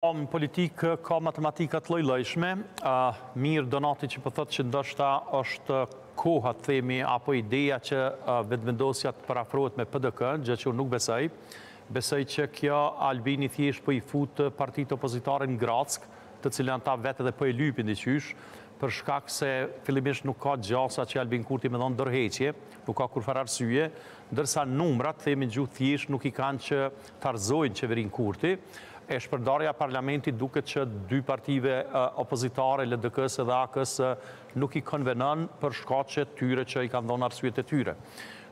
Po, në politikë ka matematika të llojllojshme, mirë Donati që po thotë që ndoshta është koha të themi apo ideja që vetëvendosja të parafrohet me PDK, gjë që unë nuk besoj. Besoj që kjo Albini thjesht po i fut partitë opozitare në grackë, të cilën ata vetë edhe po e lypin diqysh, për shkak se fillimisht nuk ka gjasa që Albin Kurti me dhonë dorëheqje, nuk ka kurrfarë arsye, ndërsa numrat, themi në gjuhë të thjeshtë, nuk i kanë që ta rrëzojnë qeverinë Kurti, e shpërndarja e parlamentit duket që dy partive opozitare, LDK-së dhe AAK-së, nuk i konvenon për shkaqet e tyre që i kanë dhënë arsyet e tyre.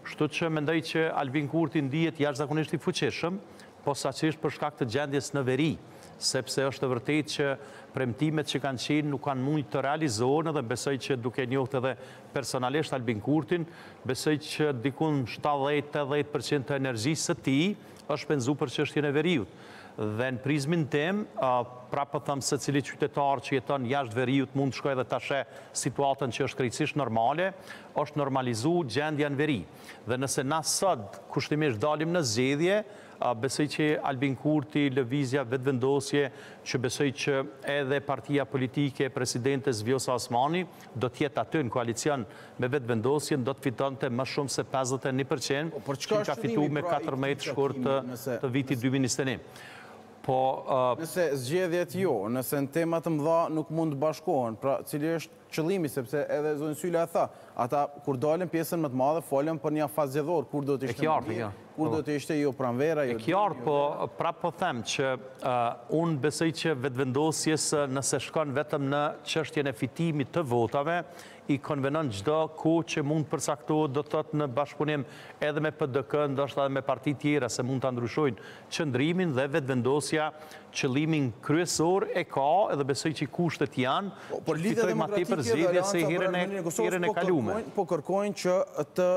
Kështu që mendoj që Albin Kurti ndihet jashtëzakonisht i fuqishëm, posaçërisht për shkak të gjendjes në veri, sepse është e vërtetë që premtimet që kanë qenë nuk kanë mujtë të realizohen dhe besoj që duke njohtë edhe Personalisht Albin Kurtin, besoj që diku në shtatëdhjetë, tetëdhjetë për qind të energjisë së tij është shpenzu për çështjen e veriut. Dhe në prizmin tim, prapë po them secili qytetar që jeton jashtë veriut mund të shkojë dhe ta shohë situatën që është krejtësisht normale, është normalizu gjendja në veri. Dhe nëse na sot kushtimisht dalim në zgjedhje, besoj që Albin Kurti, Lëvizja Vetëvendosje, që besoj që edhe partia politike e presidentes Vjosa Osmani, do të jetë aty në koalicion me Vetëvendosjen, do të fitonte më shumë se pesëdhjetë e një për qind, që i ka fitu me katërmbëdhjetë shkurt të vitit dy mijë e njëzet e një. Po. Nëse zgjedhjet jo, nëse në tema të mëdha nuk mund të bashkohen, pra cili është qëllimi, sepse edhe zonja Syla e tha, ata kur dalën pjesën më të madhe folën për një afat zgjedhor, kur do të ishte më mirë, Kur do të ishte jo pranvera, jo... E qartë, po prapë po them që unë besoj që vetëvendosjes nëse shkon vetëm në çështjen e fitimit të votave, i konvenon çdo kohë që mund të përcaktohet do të thotë në bashkëpunim edhe me PDK, ndoshta edhe me parti tjera se mund ta ndryshojnë qëndrimin dhe vetëvendosja qëllimin kryesor e ka edhe besoj qi kushtet janë që të fitojë ma tepër zgjedhje se herën e kalume. Po kërkojnë që të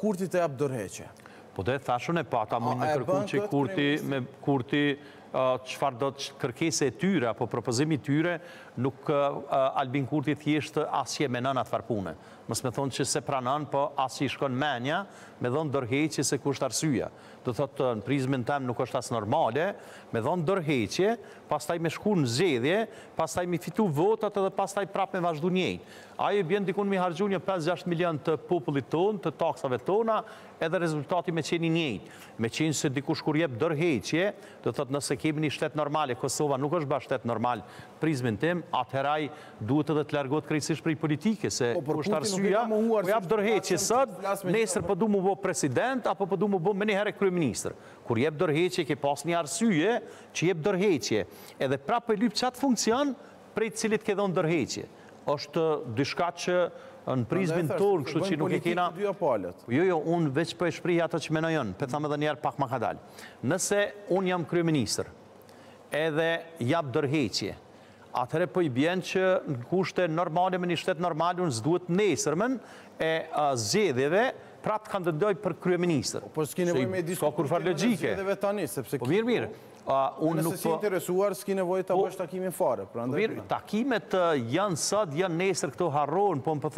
Kurti të japë dorëheqje. Po do e thash unë e po ata mund me kërku qi Kurti me Kurti çfarëdo kërkese e tyre apo propozimi i tyre nuk Albin Kurti thjesht as qi e menon atë farë pune. Mos me thonë qi s'e pranon po as qi i shkon menja me dhon dorëheqje se ku është arsyeja. do thotë në prizmin tem nuk është as normale, me dhonë dorëheqje, pastaj me shku në zgjedhje, pastaj m'i fitu votat edhe pastaj prap me vazhdu njejt. Ajo i bjen dikun m'i harxhu një pesë gjashtë milion të popullit tonë, të taksave tona, edhe rezultati me qenë i njejt. Meqenëse dikush kur jep dorëheqje, do thotë nëse kemi një shtet normal e Kosova nuk është ba shtet normal prizmin tim, atëherë ai duhet edhe të largohet krejtësisht prej politikës, se është arsyeja, po jap dorëheqje sot, nesër po du mu bo president, apo po du mu bo menjëherë kryeministër. Kur jep dorëheqje ke pas një arsye që jep dorëheqje, edhe prapë po e lyp qat funksion prej të cilit ke dhënë dorëheqje. Është diçka që në prizmin tonë, kështu që nuk e kena, jo jo, unë veç po e shprehi atë që menoj unë, po e them edhe një herë pak ma kadalë. Nëse unë jam kryeministër, edhe jap dorëheqje, atëherë po i bjen që në kushte normale në një shtet normal unë s'duhet të nesërmen e zgjedhjeve prap të kandidoj për kryeministër. Po s'ki nevojë me i diskutu temën e zgjedhjeve tani, sepse ki... Po mirë, mirë, unë nuk po... Nëse s'je i interesuar, s'ki nevojë ta bësh takimin fare, prandaj... Po mirë, takimet janë sot, janë nesër këto harrohen, unë po më po